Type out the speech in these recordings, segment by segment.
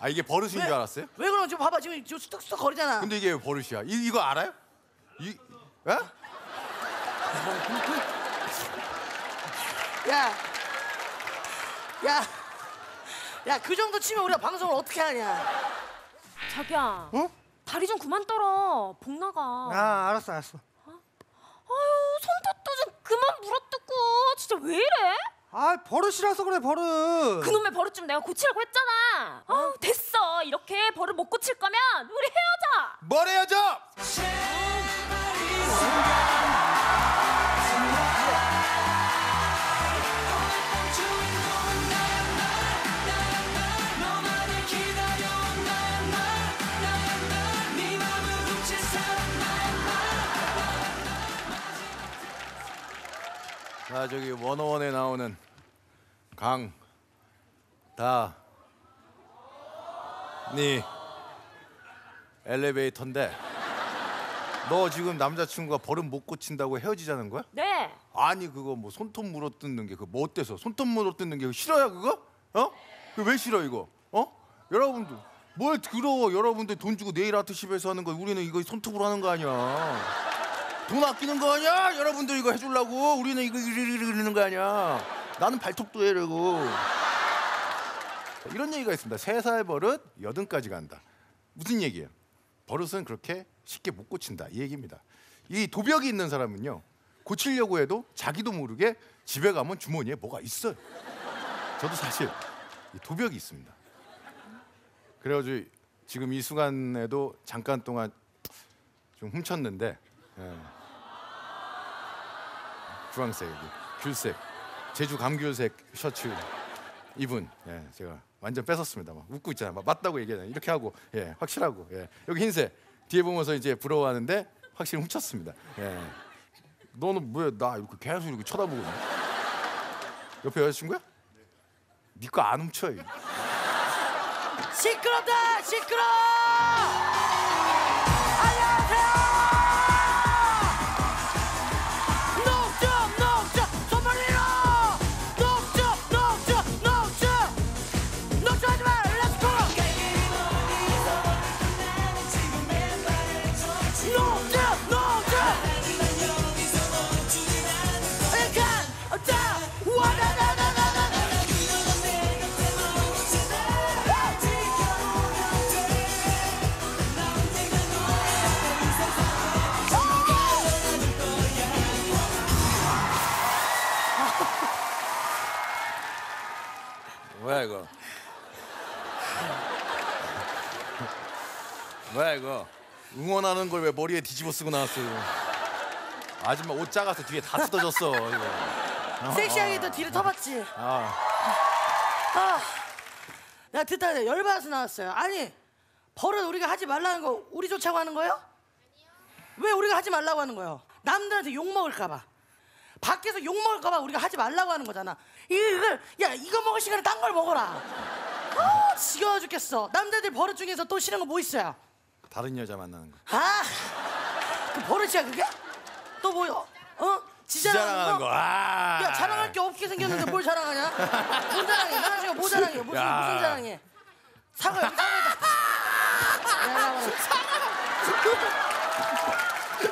아 이게 버릇인 왜? 줄 알았어요? 왜 그러면 지금 봐봐 지금 지금 수덕수덕 거리잖아. 근데 이게 왜 버릇이야? 이, 이거 알아요? 이 에? 야, 야, 야 그 정도 치면 우리가 방송을 어떻게 하냐? 자기야. 어? 다리 좀 그만 떨어. 복 나가. 아 알았어 알았어. 아유 손톱도 좀 그만 물어뜯고. 진짜 왜 이래? 아 버릇이라서 그래 버릇. 그놈의 버릇 좀 내가 고치라고 했잖아. 아우 됐어. 이렇게 버릇 못 고칠 거면 우리 헤어져. 뭘 해야죠? 자 저기 원어원에 나오는 강, 다, 니 엘리베이터인데 너 지금 남자친구가 버릇 못 고친다고 헤어지자는 거야? 네. 아니 그거 뭐 손톱 물어 뜯는 게그뭐 어때서 손톱 물어 뜯는 게 싫어요 그거? 어? 그왜 싫어 이거? 어? 여러분들 뭘 더러워 여러분들 돈 주고 네일 아트십에서 하는 거 우리는 이거 손톱으로 하는 거 아니야 돈 아끼는 거 아니야? 여러분들 이거 해주려고 우리는 이거 이러는 거 아니야 나는 발톱도 해 이러고 이런 얘기가 있습니다 세 살 버릇 여든까지 간다 무슨 얘기예요? 버릇은 그렇게 쉽게 못 고친다 이 얘기입니다. 이 도벽이 있는 사람은요 고치려고 해도 자기도 모르게 집에 가면 주머니에 뭐가 있어요. 저도 사실 이 도벽이 있습니다. 그래가지고 지금 이 순간에도 잠깐 동안 좀 훔쳤는데 예. 주황색 여기 귤색 제주 감귤색 셔츠 입은 예, 제가 완전 뺏었습니다. 막 웃고 있잖아. 막 맞다고 얘기하잖아. 이렇게 하고 예, 확실하고 예. 여기 흰색 뒤에 보면서 이제 부러워하는데 확실히 훔쳤습니다. 예. 너는 뭐야 나 이렇게 계속 이렇게 쳐다보고 있네. 옆에 여자친구야? 니거 안 훔쳐. 시끄럽다 시끄러. 응원하는 걸왜 머리에 뒤집어 쓰고 나왔어요? 아줌마 옷 작아서 뒤에 다 뜯어졌어 이거. 섹시하게 또 뒤를 터봤지. 아, 아, 내가 듣다 내가 열받아서 나왔어요. 아니, 버릇 우리가 하지 말라는 거 우리 좋자고 하는 거예요? 왜 우리가 하지 말라고 하는 거예요? 남들한테 욕 먹을까봐. 밖에서 욕 먹을까봐 우리가 하지 말라고 하는 거잖아. 이걸 야 이거 먹을 시간에 딴 걸 먹어라. 아, 지겨워 죽겠어. 남자들 버릇 중에서 또 싫은 거 뭐 있어요? 다른 여자 만나는 거. 아, 그 버릇이야 그게? 또 뭐? 어? 지자랑하는 거. 아. 야 자랑할 게 없게 생겼는데 뭘 자랑하냐? 뭔 자랑해? 남자친구가 뭐 자랑해? 무슨 야. 무슨 자랑해? 사과 여기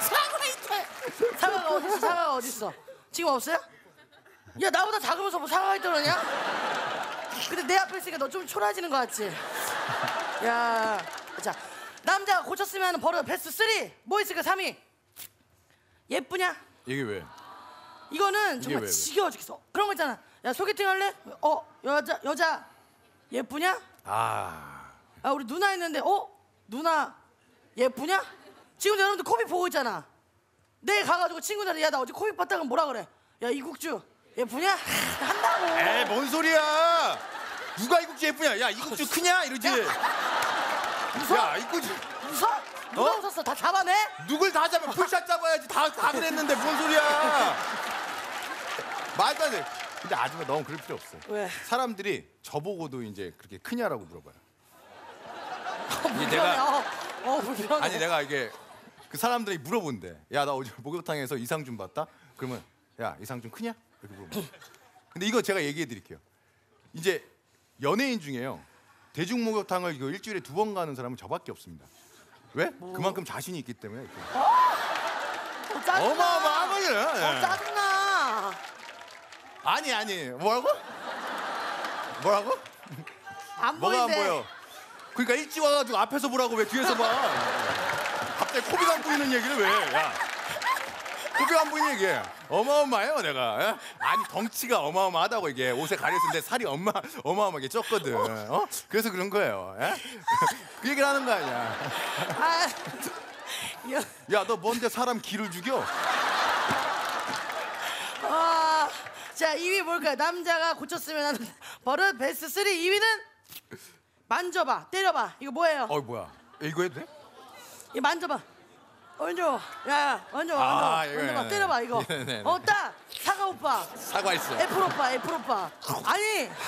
사과 있다. 사과가 어디 있어? 사과가 어디 있어? 지금 없어요? 야 나보다 작으면서 뭐 사과가 있더냐? 근데 내 앞에 있으니까 너 좀 초라해지는 거 같지? 야, 자 남자가 고쳤으면 하는 버릇 베스트 3. 뭐 있을까? 3위. 예쁘냐? 이게 왜? 이거는 정말 왜, 왜? 지겨워 죽겠어. 그런 거 있잖아. 야 소개팅 할래? 어 여자 여자 예쁘냐? 아, 아 우리 누나 있는데 어 누나 예쁘냐? 지금 여러분들 코비 보고 있잖아. 내일 가가지고 친구들한테 야나 어제 코비 봤다가 뭐라 그래? 야 이국주 예쁘냐? 한다고. 에이 뭔 소리야? 누가 이국주 예쁘냐? 야 이국주 크냐? 이러지. 야 이국주 웃어? 누가 어? 웃었어? 다 잡아내? 누굴 다 잡아? 풀샷 잡아야지. 다 다 그랬는데 뭔 소리야? 말도 안 돼. 근데 아줌마 너무 그럴 필요 없어. 왜? 사람들이 저보고도 이제 그렇게 크냐라고 물어봐요. 이게 불편해. 내가 어, 어 불편해. 아니 내가 이게 그 사람들이 물어본대. 야 나 어제 목욕탕에서 이상준 봤다. 그러면 야 이상준 크냐? 이렇게 물어봐. 근데 이거 제가 얘기해 드릴게요. 이제 연예인 중에요. 대중 목욕탕을 이거 일주일에 두 번 가는 사람은 저밖에 없습니다. 왜? 그만큼 자신이 있기 때문에. 이렇게. 어, 짜증나. 어마어마하거든. 어, 짜증나. 아니 아니 뭐라고? 뭐라고? 안 뭐가 안 보이는데. 보여? 그러니까 일찍 와가지고 앞에서 보라고 왜 뒤에서 봐? 갑자기 코비가 안 보이는 얘기를 왜? 야. 코비가 안 보이는 얘기. 어마어마해요 내가. 예? 아니 덩치가 어마어마하다고 이게 옷에 가렸는데 살이 어마 어마어마하게 쪘거든. 어? 그래서 그런 거예요. 예? 그 얘기를 하는 거 아니야. 아, 야, 야 너 뭔데 사람 기를 죽여? 아, 자 2위 뭘까요? 남자가 고쳤으면 하는 버릇 베스트 3 2위는 만져봐, 때려봐. 이거 뭐예요? 어 뭐야? 이거 해도 돼? 이 만져봐. 얹어. 야, 얹어, 아, 얹어. 이거, 얹어봐. 네, 때려봐 이거. 네, 네, 네. 어, 따. 사과 오빠. 사과 있어. 애플 오빠, 애플 오빠. 아니.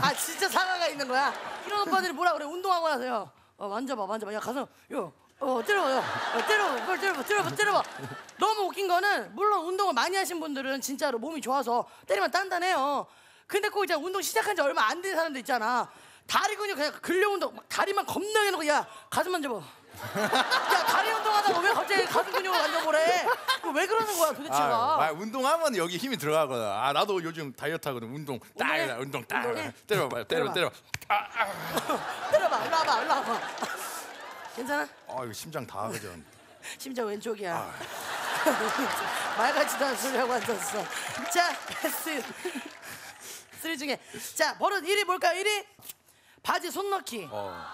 아 진짜 사과가 있는 거야. 이런 오빠들이 뭐라 그래? 운동하고 나서 요. 어 만져봐, 만져봐. 야 가서 요. 어 때려봐 요. 어, 때려봐, 빨리 때려봐, 때려봐, 때려봐. 너무 웃긴 거는 물론 운동을 많이 하신 분들은 진짜로 몸이 좋아서 때리면 단단해요. 근데 꼭 이제 운동 시작한 지 얼마 안 된 사람들 있잖아. 다리 근육 그냥 근력 운동 막 다리만 겁나게 해놓고 야 가슴 만져봐. 야 다리 운동하다가 왜 갑자기 가슴 근육을 만져보래? 왜 그러는 거야 도대체가? 아, 아, 운동하면 여기 힘이 들어가거든. 아 나도 요즘 다이어트 하거든. 운동 운동해? 딱 운동 딱 운동해? 때려봐 때려 때려. 때려봐, 일로 와봐, 일로 와봐. 괜찮아? 아 이거 심장 다 하거든. 심장 왼쪽이야. 말 같지도 않은 소리 하고 앉았어. 자, 베스트 three 중에 자 버릇 1위 뭘까요? 1위 바지 손 넣기. 어.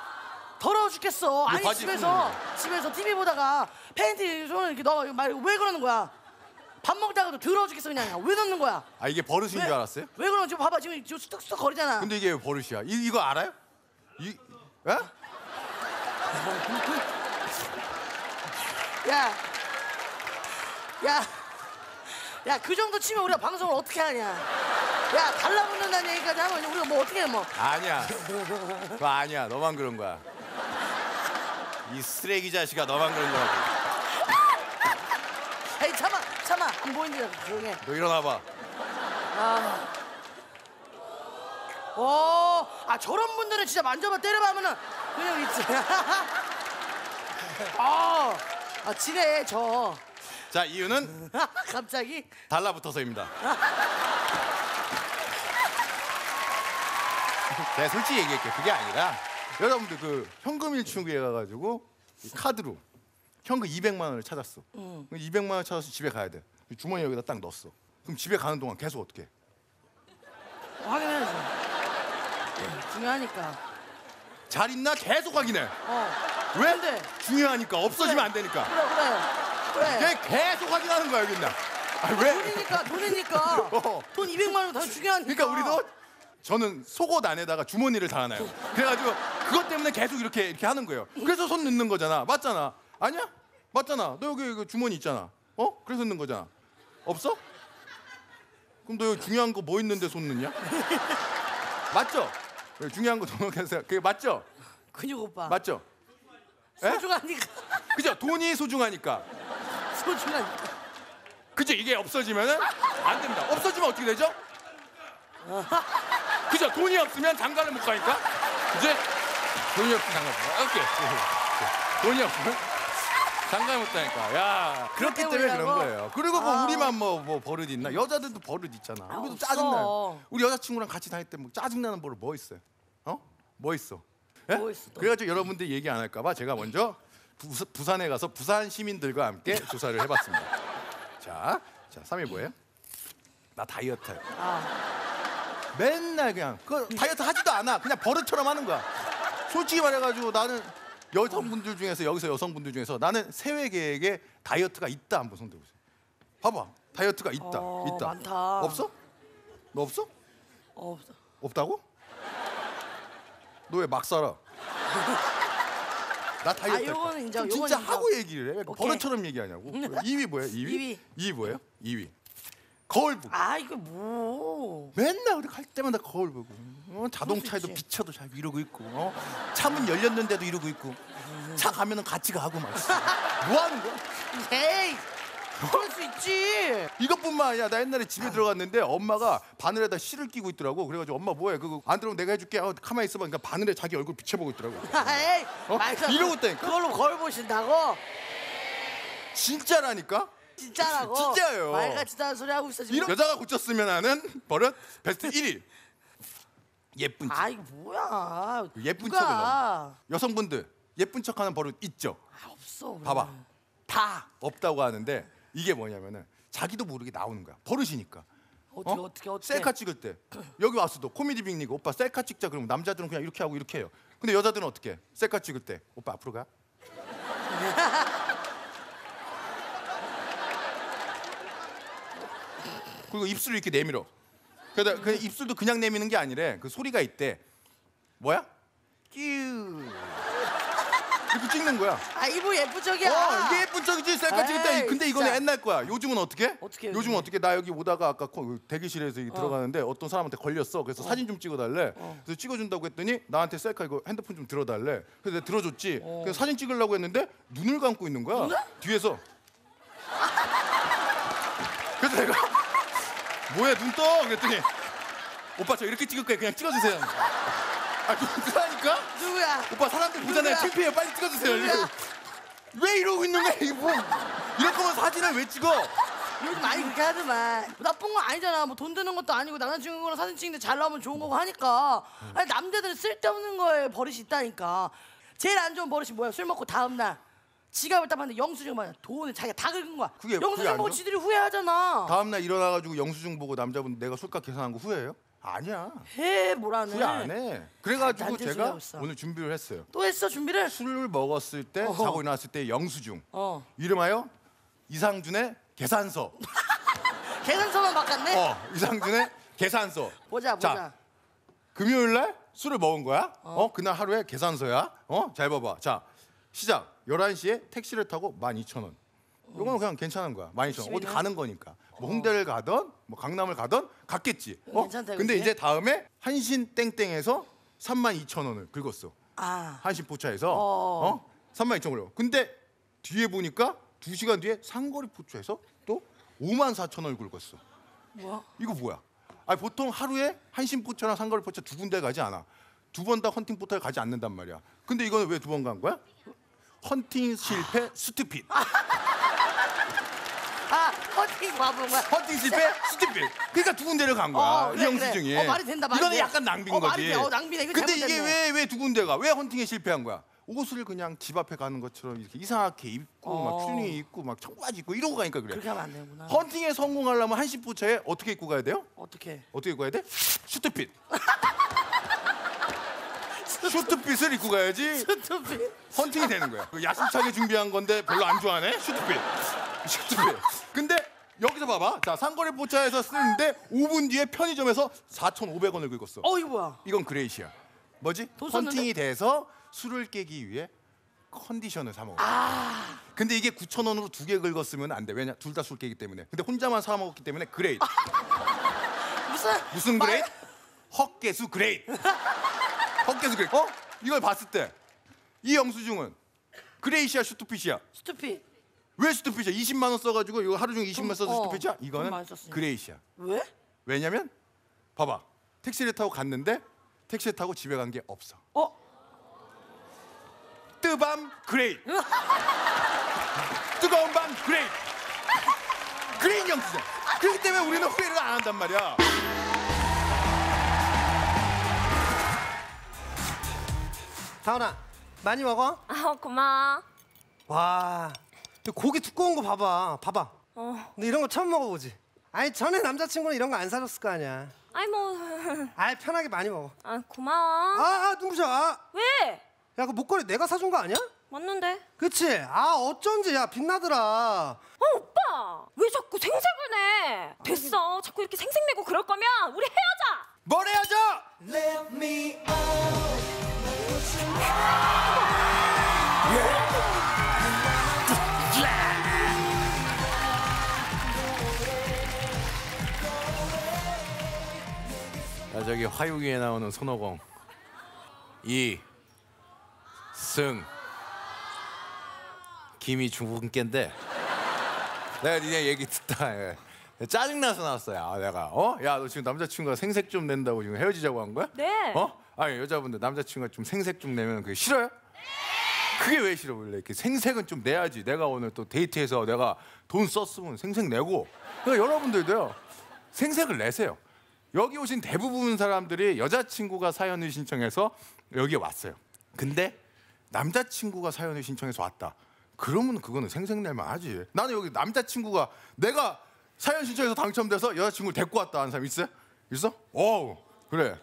더러워 죽겠어. 아니 바지 집에서 집에서 TV 보다가 팬티 손을 이렇게 넣어. 말왜 그러는 거야? 밥 먹다가도 더러워 죽겠어 그냥. 왜 넣는 거야? 아 이게 버릇인 줄 알았어요? 왜 그러는 지금 봐봐 지금 쑥쑥 거리잖아. 근데 이게 왜 버릇이야? 이 이거 알아요? 이 예? 야, 야, 야, 그 정도 치면 우리가 방송을 어떻게 하냐? 야, 달라붙는다는 얘기까지 하면 우리가 뭐 어떻게 해, 뭐? 아니야. 그거 아니야. 너만 그런 거야. 이 쓰레기 자식아 너만 그런 거야. 에이, 참아, 참아, 안 보이는데 조용해. 너 일어나 봐. 오, 아 저런 분들은 진짜 만져봐 때려봐 하면은 그냥 있지. 아, 아 지네 저. 자 이유는 갑자기 달라붙어서입니다. 제가 솔직히 얘기할게요. 그게 아니라 여러분들 그 현금 일출구에 가가지고 이 카드로 현금 200만 원을 찾았어. 그럼 200만 원 찾아서 집에 가야 돼. 주머니 여기다 딱 넣었어. 그럼 집에 가는 동안 계속 어떻게? 해? 확인해야지. 중요하니까. 잘 있나 계속 확인해. 어, 왜? 근데- 중요하니까 없어지면 안 되니까. 그래 그래 그래. 걔 계속 확인하는 거야 여기 있나? 아 왜? 돈이니까 돈이니까 어. 돈 200만 원더 중요하니까. 그러니까 우리도 저는 속옷 안에다가 주머니를 달아놔요. 그래가지고 그것 때문에 계속 이렇게 이렇게 하는 거예요. 그래서 손 넣는 거잖아. 맞잖아. 아니야? 맞잖아. 너 여기 그 주머니 있잖아. 어? 그래서 넣는 거잖아. 없어? 그럼 너 여기 중요한 거 뭐 있는데 손 넣냐? 맞죠? 여기 중요한 거 등록해서 그게 맞죠? 근육 오빠. 맞죠? 에? 소중하니까 그죠? 돈이 소중하니까. 소중하니까. 그죠? 이게 없어지면은 안 됩니다. 없어지면 어떻게 되죠? 그죠? 돈이 없으면 장가를 못 가니까. 이제 돈이 없으면 장가 못 가. 오케이. 돈이 없으면 장가를 못 가니까. 야 그렇기 때문에 그런? 거예요. 그리고 뭐 아. 우리만 뭐, 뭐 버릇 있나? 여자들도 버릇 있잖아. 아, 우리도. 짜증나요. 우리 여자친구랑 같이 다닐 때 뭐 짜증나는 버릇 뭐 있어요? 어? 뭐 있어? 예? 뭐 있어 또? 그래가지고 여러분들 얘기 안 할까 봐 제가 먼저 부, 부산에 가서 부산 시민들과 함께 조사를 해봤습니다. 자, 자, 3위 뭐예요? 나 다이어트. 해. 아, 맨날 그냥 그 다이어트 하지도 않아. 그냥 버릇처럼 하는 거야. 솔직히 말해가지고 나는 여성분들 중에서 여기서 여성분들 중에서 나는 세외 계획에 다이어트가 있다 한번 손 들어보세요. 봐봐, 다이어트가 있다, 어, 있다. 많다. 없어? 너 없어? 어, 없어. 없다고? 너 왜 막 살아? 나 다이어트. 아, 할 거야. 요거는 인정, 요건 진짜 인정. 하고 얘기를 해. 왜 오케이. 버릇처럼 얘기하냐고. 2위 뭐예요? 2위? 2위. 2위 뭐예요? 2위. 거울 보고. 아 이거 뭐? 맨날 우리 갈 때마다 거울 보고. 어, 자동차에도. 비쳐도 잘 이러고 있고. 어? 차문 열렸는데도 이러고 있고. 차 가면은 같이 가고 막. 있어. 뭐 하는 거야? 에이, 그럴 수 있지. 이것뿐만 아니야. 나 옛날에 집에 들어갔는데 엄마가 바늘에다 실을 끼고 있더라고. 그래가지고 엄마 뭐해? 그거 안 들어오면 내가 해줄게. 어, 가만히 있어봐. 그러니까 바늘에 자기 얼굴 비춰보고 있더라고. 에이, 어? 말도 안 돼. 이러고 있다니까? 그걸로 거울 보신다고? 진짜라니까? 진짜라고? 진짜예요. 말같이 다는 소리 하고 있어 지금. 여자가 고쳤으면 하는 버릇 베스트 1위. 예쁜 척. 아 이거 뭐야? 예쁜 누가? 척을 너무. 여성분들 예쁜 척하는 버릇 있죠. 아, 없어. 우리는. 봐봐. 다 없다고 하는데 이게 뭐냐면은 자기도 모르게 나오는 거야. 버릇이니까. 어떻게 어 떻게 어떻게? 셀카 찍을 때 여기 왔어도 코미디 빅리그 오빠 셀카 찍자 그러면 남자들은 그냥 이렇게 하고 이렇게 해요. 근데 여자들은 어떻게? 해? 셀카 찍을 때 오빠 앞으로 가. 그리고 입술을 이렇게 내밀어. 그러다 그 입술도 그냥 내미는 게 아니래. 그 소리가 있대. 뭐야? 끼우. 이렇게 찍는 거야. 아 이거 예쁜 척이야. 어, 이게 예쁜 척이지 셀카 찍을 때. 에이, 근데 이거는 진짜. 옛날 거야. 요즘은 어떻게? 어떻게, 요즘 요즘은? 어떻게? 나 여기 오다가 아까 코- 대기실에서 여기 들어가는데 어떤 사람한테 걸렸어. 그래서 사진 좀 찍어달래. 그래서 찍어준다고 했더니 나한테 셀카 이거 핸드폰 좀 들어달래. 그래서 내가 들어줬지. 그래서 사진 찍으려고 했는데 눈을 감고 있는 거야. 뒤에서. 그래서 내가 뭐야 눈 떠? 그랬더니 오빠 저 이렇게 찍을 거예요. 그냥 찍어주세요. 아, 그러니까? 누구야? 오빠 사람들 보잖아요. 누구야? 창피해요. 빨리 찍어주세요. 누구야? 왜 이러고 있는 거야? 이거 뭐 이럴 거면 사진을 왜 찍어? 요즘 많이 그렇게 하더만 나쁜 건 아니잖아 뭐 돈 드는 것도 아니고 남자친구랑 사진 찍는데 잘 나오면 좋은 거고 하니까 아니 남자들은 쓸데없는 거에 버릇이 있다니까 제일 안 좋은 버릇이 뭐야 술 먹고 다음날 지갑을 딱 봤는데 영수증 만 돈을 자기가 다 긁은 거야 그게- 그게 영수증 안 보고? 지들이 후회하잖아 다음 날 일어나 가지고 영수증 보고 남자분 내가 술값 계산한 거 후회해요? 아니야. 해 뭐라는 후회 안 해. 그래 가지고 안 되는 소리 제가 하고 있어. 오늘 준비를 했어요. 또 했어 준비를? 술을 먹었을 때 어허. 자고 일어났을 때 영수증. 어 이름하여 이상준의 계산서. 계산서만 바꿨네 어, 이상준의 계산서. 보자 자, 보자 금요일 날 술을 먹은 거야. 어, 그날 하루에 계산서야. 어, 잘 봐봐. 자, 시작. 11시에 택시를 타고 12,000원. 이거는 그냥 괜찮은 거야. 12,000원. 어디 10이네. 가는 거니까. 뭐 홍대를 가던 뭐 강남을 가던 갔겠지. 어? 괜찮다, 근데 그치? 이제 다음에 한신 땡땡에서 32,000원을 긁었어. 아 한신 포차에서 어. 어? 32,000원을. 근데 뒤에 보니까 2시간 뒤에 상거리 포차에서 또 5만 4천원을 긁었어. 뭐야? 이거 뭐야? 아니 보통 하루에 한신 포차랑 삼거리 포차 두 군데 가지 않아. 두 번 다 헌팅 포차를 가지 않는단 말이야. 근데 이거는 왜 두 번 간 거야? 헌팅 실패 stupid. 아 헌팅 바본 거야 헌팅 실패 stupid. 그러니까 두 군데를 간 거야. 어, 이 그래, 영수증이. 그래. 어, 말이 된다, 말이 이거는 돼. 약간 낭비인 어, 거지. 말이 돼. 어, 낭비네. 이거 근데 이게 잘못됐네. 왜 왜 두 군데가? 왜 헌팅에 실패한 거야? 옷을 그냥 집 앞에 가는 것처럼 이렇게 이상하게 입고 어. 막 추리닝 입고 막 청바지 입고 이러고 가니까 그래. 그렇게 하면 안 되구나 헌팅에 성공하려면 한신 포차에 어떻게 입고 가야 돼요? 어떻게 어떻게 입고 가야 돼? 슈트 fit. 슈트핏을 입고 가야지 스투피 헌팅이 되는 거야. 그 야심차게 준비한 건데 별로 안 좋아하네. 슈트핏. 슈트핏. 근데 여기서 봐봐. 자, 상거래 포차에서 쓰는데 5분 뒤에 편의점에서 4,500원을 긁었어. 어 이거 뭐야 이건 그레이시야. 뭐지? 헌팅이 돼서 술을 깨기 위해 컨디션을 사 먹어. 아 근데 이게 9,000원으로 두 개 긁었으면 안 돼. 왜냐? 둘 다 술 깨기 때문에. 근데 혼자만 사 먹었기 때문에 그레이트. 무슨 무슨 말- 그레이트? 헛개수 great. 헛개수 great. 어? 이걸 봤을 때 이 영수증은 great이야 stupid이야. Stupid 왜 stupid이야? 20만 원 써가지고 이거 하루 종일 20만 원 써서 어, stupid이야? 돈 이거는 많이 썼으니까. Great이야. 왜? 왜냐면 봐봐 택시를 타고 갔는데 택시를 타고 집에 간 게 없어. 어? 뜨밤 great. 뜨거운 밤 great. Great 영수증. 그렇기 때문에 우리는 후회를 안 한단 말이야. 다은아 많이 먹어? 아 고마워. 와, 이 고기 두꺼운 거 봐봐, 봐봐. 어. 근데 이런 거 처음 먹어보지? 아니 전에 남자친구는 이런 거 안 사줬을 거 아니야. 아이 뭐. 아이 편하게 많이 먹어. 아 고마워. 아, 아 눈부셔. 아, 왜? 야, 그 목걸이 내가 사준 거 아니야? 맞는데. 그치? 아 어쩐지 야 빛나더라. 어 오빠 왜 자꾸 생색을 내? 됐어. 자꾸 이렇게 생색 내고 그럴 거면 우리 헤어져. 뭘 해야죠? 야 저기 화요기에 나오는 손오공 이승 김이 중국계인데 내가 니네 얘기 듣다 예. 짜증 나서 나왔어요. 아, 내가 어? 야 너 지금 남자친구가 생색 좀 낸다고 지금 헤어지자고 한 거야? 네. 어? 아니 여자분들 남자친구가 좀 생색 좀 내면 그게 싫어요? 그게 왜 싫어 원래 이렇게 생색은 좀 내야지. 내가 오늘 또 데이트해서 내가 돈 썼으면 생색 내고. 그러니까 여러분들도요 생색을 내세요. 여기 오신 대부분 사람들이 여자친구가 사연을 신청해서 여기 왔어요. 근데 남자친구가 사연을 신청해서 왔다. 그러면 그거는 생색내면 하지. 나는 여기 남자친구가 내가 사연 신청해서 당첨돼서 여자친구를 데리고 왔다 하는 사람 있어요? 있어? 어우 그래.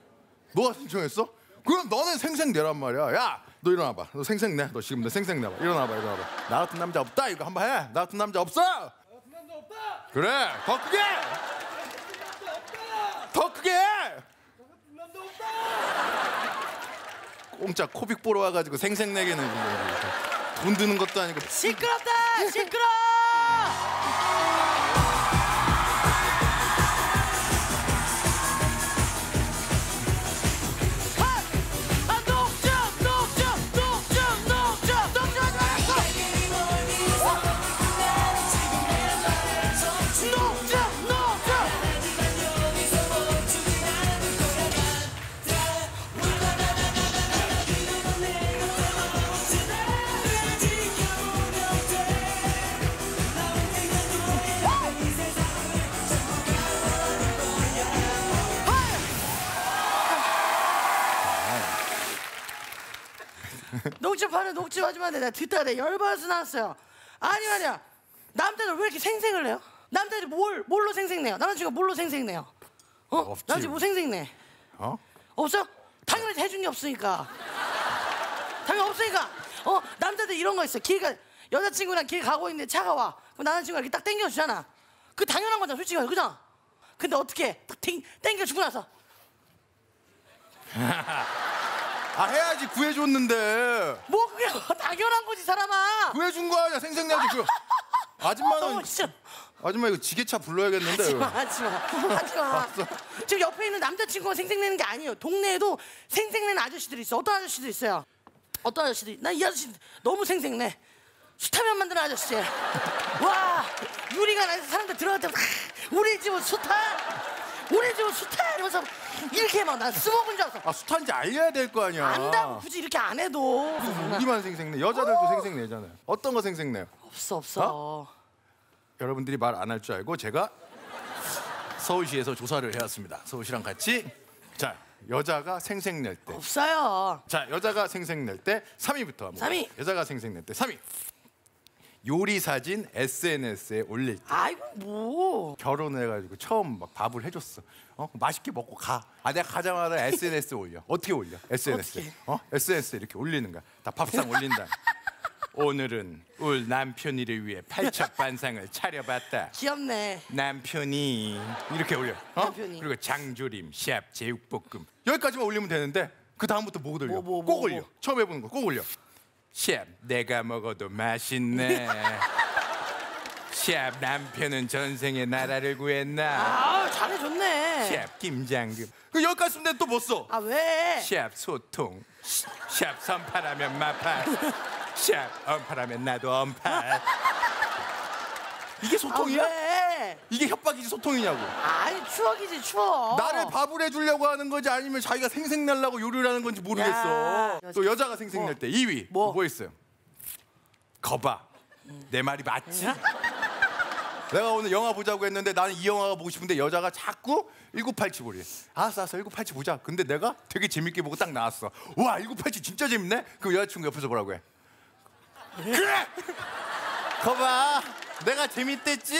너가 신청했어? 그럼 너는 생색 내란 말이야. 야, 너 일어나봐. 너 생색 내. 너 지금 내 생색 내봐. 일어나봐, 일어나봐. 나 같은 남자 없다. 이거 한번 해. 나 같은 남자 없어. 나 같은 남자 없다. 그래. 더 크게. 더 크게. 공짜 코빅 보러 와가지고 지금 돈 드는 것도 아니고 시끄럽다 시끄러 녹즙 아줌마한테 내가 듣다가 내가 열받아서 나왔어요 아니 말이야 남자들 왜 이렇게 생색을 내요? 남자들이 뭘, 뭘로 생색내요? 남자친구가 뭘로 생색내요? 어? 없지. 남자친구 뭐 생색내? 어? 없어? 당연히 해준 게 없으니까 당연히 없으니까 어? 남자들 이런 거 있어 길가 여자친구랑 길 가고 있는데 차가 와 그럼 남자친구가 이렇게 딱 땡겨주잖아 그 당연한 거잖아 솔직히 그죠? 근데 어떻게 딱 땡, 땡겨주고 나서 아 해야지 구해줬는데. 뭐 그게 당연한 거지 사람아. 구해준 거 아니야 생색 내야지 그 아줌마는 싫어 아줌마 이거 지게차 불러야겠는데. 하지마 하지마. 하지마. 지금 옆에 있는 남자친구가 생색내는 게 아니에요. 동네에도 생색내는 아저씨들이 있어. 어떤 아저씨들 있어요? 어떤 아저씨들이 나 이 아저씨 너무 생색내. 수타면 만드는 아저씨. 와 유리가 나서 사람들 들어갈 때 우리 집은 수타 우리 집은 수타 이러면서 이렇게 막나 쓰먹은 줄 알았어. 아 숱한지 알려야 될 거 아니야. 안다고 굳이 이렇게 안 해도. 우리만 생색내. 여자들도 생색내잖아요. 어떤 거 생색내요? 없어 없어. 여러분들이 말 안 할 줄 알고 제가 서울시에서 조사를 해왔습니다. 서울시랑 같이. 자 여자가 생색낼 때. 없어요. 자 여자가 생색낼 때 3위부터 한번 삼 위. 여자가 생색낼 때 3위 요리 사진 SNS에 올릴 때 아이고 뭐. 결혼해가지고 처음 막 밥을 해줬어. 어 맛있게 먹고 가. 아 내가 가자마자 SNS 에 올려. 어떻게 올려? SNS 에. 어떻게? 어? SNS 에 이렇게 올리는 거야. 다 밥상 올린다. 오늘은 울 남편이를 위해 팔척반상을 차려봤다. 귀엽네. 남편이 이렇게 올려. 어? 남편이. 그리고 장조림 샵 제육볶음. 여기까지만 올리면 되는데 그 다음부터 뭐 올려? 뭐, 뭐, 꼭 뭐, 올려. 뭐. 처음 해보는 거 꼭 올려 샵 내가 먹어도 맛있네. 샵 남편은 전생에 나라를 구했나? 아 잘해줬네. 샵 김장금 그 여기까지 쓰면 돼 또뭐 써? 아 왜? 샵 소통. 샵 선팔하면 마팔 샵 언팔하면 나도 언팔 이게 소통이야? 아, 왜? 이게 협박이지 소통이냐고 아니 추억이지 추억. 나를 밥을 해주려고 하는 건지 아니면 자기가 생색내려고 요리를 하는 건지 모르겠어 야, 또 여자가 생색낼 뭐. 때 2위 뭐? 뭐 있어요? 거봐 내 말이 맞지? 내가 오늘 영화 보자고 했는데 나는 이 영화가 보고 싶은데 여자가 자꾸 1987 보래 알았어 알았어 1987 보자 근데 내가 되게 재밌게 보고 딱 나왔어 와 1987 진짜 재밌네 그럼 여자친구 옆에서 뭐라고 해 그래 거봐 내가 재밌댔지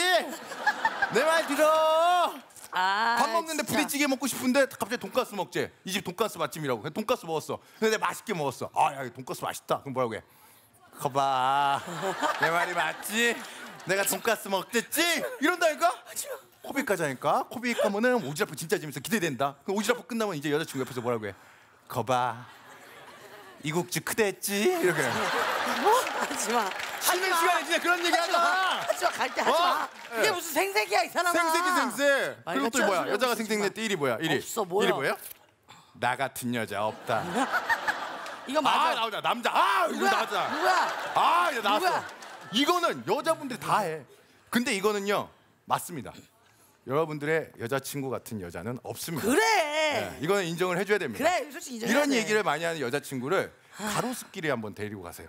내 말 들어 아, 밥 먹는데 진짜. 부대찌개 먹고 싶은데 갑자기 돈가스 먹재. 이집 돈가스 맛집이라고. 돈가스 먹었어. 근데 맛있게 먹었어. 아, 야, 돈가스 맛있다. 그럼 뭐라고 해? 거봐. 내 말이 맞지? 내가 돈가스 먹댔지? 이런다니까? 코빅 가자니까. 코빅 가면은 오지라프 진짜 재밌어. 기대된다. 그럼 오지라프 끝나면 이제 여자친구 옆에서 뭐라고 해? 거봐. 이국주 크댔지? 이렇게. 하지마. 쉬는 시간에 진짜 그런 얘기 하자. 하지마 갈 때 하지마. 어? 이게 예. 무슨 생색이야 이 사람아. 생색이 생색. 말 그리고 또 뭐야? 여자가 하지 때 1위 뭐야? 1위. 없어, 뭐야? 1위 뭐예요? 나 같은 여자 없다. 이거 아 맞아. 나오자 남자. 아 이거? 나오자. 누구야? 아 이거 나왔어. 누구야? 이거는 여자분들이 다 해. 근데 이거는요 맞습니다. 여러분들의 여자친구 같은 여자는 없습니다. 그래. 네, 이거는 인정을 해줘야 됩니다. 그래, 솔직히 인정해야 이런 돼. 얘기를 많이 하는 여자친구를 가로수길에 한번 데리고 가세요.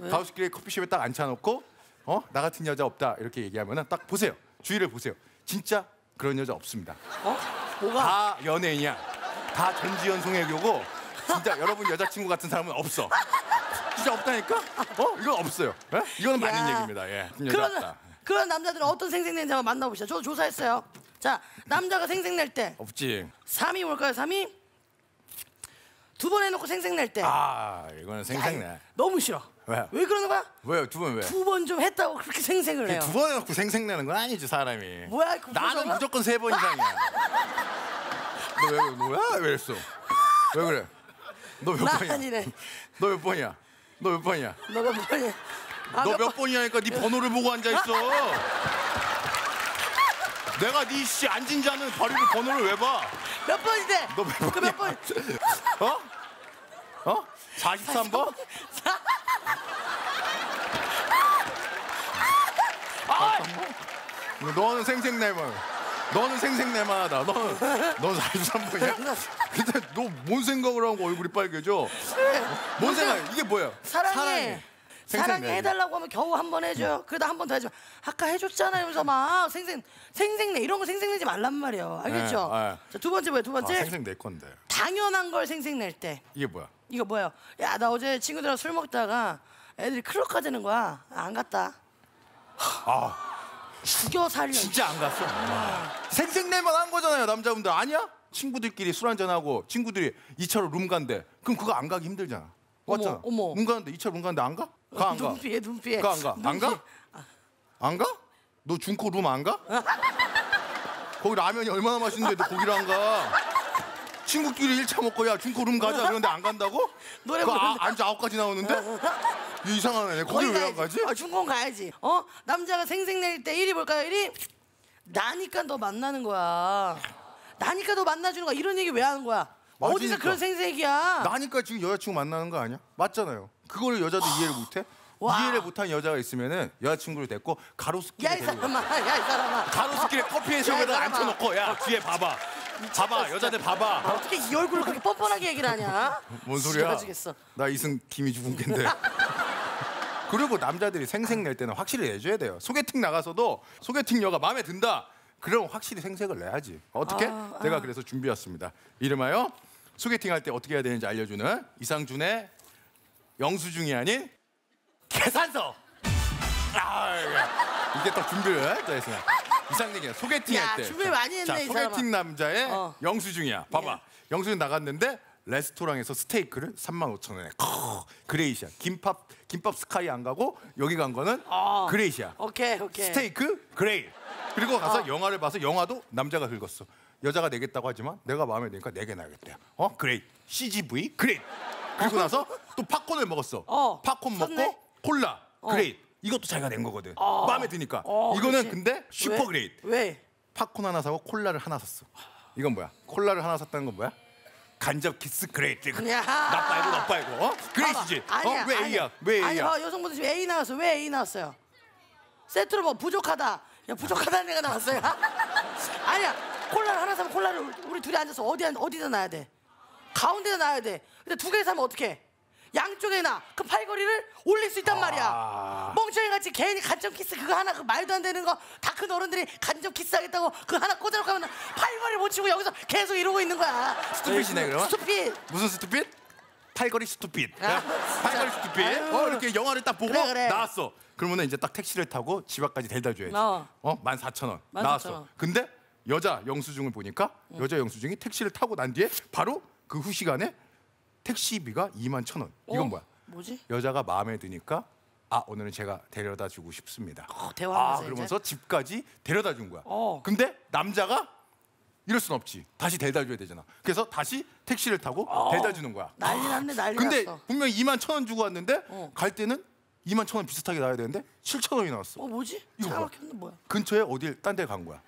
가로수길에 커피숍에 딱 앉혀놓고 어 나 같은 여자 없다 이렇게 얘기하면은 딱 보세요. 주위를 보세요. 진짜 그런 여자 없습니다. 어? 뭐가? 다 연예인이야. 다 전지현 송혜교고 진짜 여러분 여자친구 같은 사람은 없어. 진짜 없다니까? 어? 이건 없어요. 예? 이거는 맞는 야. 얘기입니다. 예. 여자 그런 없다. 그런 남자들은 어떤 생색내는지 한번 만나보시죠. 저도 조사했어요. 자, 남자가 생색낼 때 없지. 3위 뭘까요? 3위? 두 번 해놓고 생색낼 때. 아 이거는. 아이, 너무 싫어. 왜? 왜 그러는 거야? 왜요? 두 번 왜? 두 번 좀 했다고 그렇게 생색을 해요. 두 번 해놓고 생생내는 건 아니지 사람이. 뭐야, 그 나는? 무조건 세 번 이상이야. 너 왜 뭐야? 왜 이랬어? 왜 그래? 너 몇 나 번이야? 아니래. 너몇 번이야? 너 몇 번이야? 뭐니? 아, 너몇몇 번- 번이냐니까 네 번호를 보고 앉아 있어. 내가 네씨 앉은 자는 버리고 번호를 왜 봐? 몇 번인데? 너몇그몇 번? 어? 어? 43번? 아, 너는 생생내만. 너는 생생내만하다. 너는 넌 43번이야? 근데 너 뭔 생각을 하고 얼굴이 빨개져? 뭔 생각? 이게 뭐야? 사랑해. 사랑해 생생내. 해달라고 하면 겨우 한 번 해줘요. 그러다 한 번 더 해줘. 아까 해줬잖아 이러면서 막 생생 생생내 이런 거 생생내지 말란 말이에요. 알겠죠? 네, 네. 자, 두 번째 뭐예요? 두 아, 번째 생생 내 건데. 당연한 걸 생생낼 때 이게 뭐야? 이거 뭐예요? 야 나 어제 친구들이랑 술 먹다가 애들이 클럽 가자는 거야. 아, 안 갔다. 아, 죽여 살려. 진짜 안 갔어. 생생내만 한 거잖아요, 남자분들. 아니야? 친구들끼리 술 한잔하고 친구들이 2차로 룸 간대. 그럼 그거 안 가기 힘들잖아. 맞잖아. 어머. 룸 가는데 2차 룸 가는데 안 가? 가 안 가? 눈피해 눈피해. 가 안 가? 안 가? 안 가? 너 중코 룸 안 가? 거기 라면이 얼마나 맛있는데 너 거기를 안 가? 친구끼리 1차 먹고 야 중코 룸 가자 그런데 안 간다고? 노래 그거 아, 부르는데. 안주 아홉 가지 나오는데? 이 이상하네. 거기 왜안 가지? 아, 중공 가야지. 어? 남자가 생생낼 때 1위 뭘까요? 1위? 나니까 너 만나는 거야. 나니까 너 만나주는 거야. 이런 얘기 왜 하는 거야? 어디서 맞으니까. 그런 생색이야? 나니까 지금 여자친구 만나는 거 아니야? 맞잖아요. 그걸 여자도 이해를 못해? 와. 이해를 못한 여자가 있으면은 여자친구를 데리고 가로수길에 야이 데리고 사람아, 야이 사람아. 가로수길에 커피숍에다. 앉혀놓고 야 뒤에 봐봐 봐봐 여자들 봐봐 어떻게 이 얼굴을 그렇게 뻔뻔하게 얘기를 하냐? 뭔 소리야 미치겠어. 나 이승 김이 죽은 겐데 그리고 남자들이 생색 낼 때는 확실히 내줘야 돼요 소개팅 나가서도 소개팅 여가 마음에 든다 그럼 확실히 생색을 내야지 어떻게? 아, 제가 그래서 준비했습니다 이름하여 소개팅 할 때 어떻게 해야 되는지 알려주는 이상준의 영수증이 아닌 계산서. 아, 이게 또 준비를 또 했어요 이상얘기 소개팅 야, 할 때. 준비 많이 했네, 자, 이 소개팅 사람아. 남자의 어. 영수증이야. 봐봐. 예. 영수증 나갔는데 레스토랑에서 스테이크를 3만 5천 원에. 커, 그레이시야. 김밥 김밥 스카이 안 가고 여기 간 거는 어. 그레이시야. 오케이 오케이. 스테이크 그레이. 그리고 가서 어. 영화를 봐서 영화도 남자가 긁었어 여자가 내겠다고 하지만 내가 마음에 드니까 내게 나겠대요 어 그레이 CGV 그레이 그리고 나서 또 팝콘을 먹었어 어. 팝콘 샀네? 먹고 콜라 그레이 이것도 자기가 낸 거거든 마음에 드니까 어, 이거는 그렇지. 근데 슈퍼 왜? 그레이 왜? 팝콘 하나 사고 콜라를 하나 샀어. 이건 뭐야? 콜라를 하나 샀다는 건 뭐야? 간접 키스 그레이트. 야. 나 빨고 나 빨고. 어? 그레이트지. 아니야, 어? 왜 아니야. A야? 왜 아니 A야? 봐 여성분들 지금 A 나왔어. 왜 A 나왔어요? 세트로 뭐 부족하다. 야 부족하다는 애가 나왔어요. 아니야 콜라를 하나 사면 콜라를 우리 둘이 앉아서 어디 앉- 어디다 놔야 돼? 가운데다 놔야 돼. 근데 두 개 사면 어떻게? 양쪽에 나. 그 팔걸이를 올릴 수 있단 말이야. 아. 멍청이 같이 괜히 간접 키스 그거 하나 그 말도 안 되는 거 다 큰 어른들이 간접 키스하겠다고 그거 하나 꽂아놓고 하면 팔걸이 못 치고 여기서 계속 이러고 있는 거야. 스투핏이네, 그러면? 스투핏. 무슨 스투핏? 팔걸이 스투핏. 아. 팔걸이 스투핏. 아유. 어 이렇게 영화를 딱 보고 그래, 그래. 나왔어. 그러면은 이제 딱 택시를 타고 집 앞까지 데려다 줘야지. 어. 어? 14,000원. 14,000원. 나왔어. 근데 여자 영수증을 보니까 여자 영수증이 택시를 타고 난 뒤에 바로 그 후 시간에 택시비가 2만 1,000원. 이건 어? 뭐야? 뭐지? 여자가 마음에 드니까 아 오늘은 제가 데려다 주고 싶습니다. 어, 아 대화하면서 그러면서 집까지 데려다 준 거야. 어. 근데 남자가 이럴 순 없지. 다시 데려다 줘야 되잖아. 그래서 다시 택시를 타고 데려다 주는 거야. 난리 났네 난리 근데 났어. 분명히 2만 천 원 주고 왔는데 어. 갈 때는 2만 천 원 비슷하게 나와야 되는데 7천 원이 나왔어. 어 뭐지? 이거 뭐야? 뭐야? 근처에 어딜 딴 데 간 거야.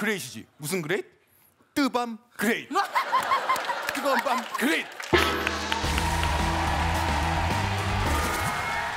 어? great이지. 무슨 great? 뜨밤 great. 뜨거운 밤 great.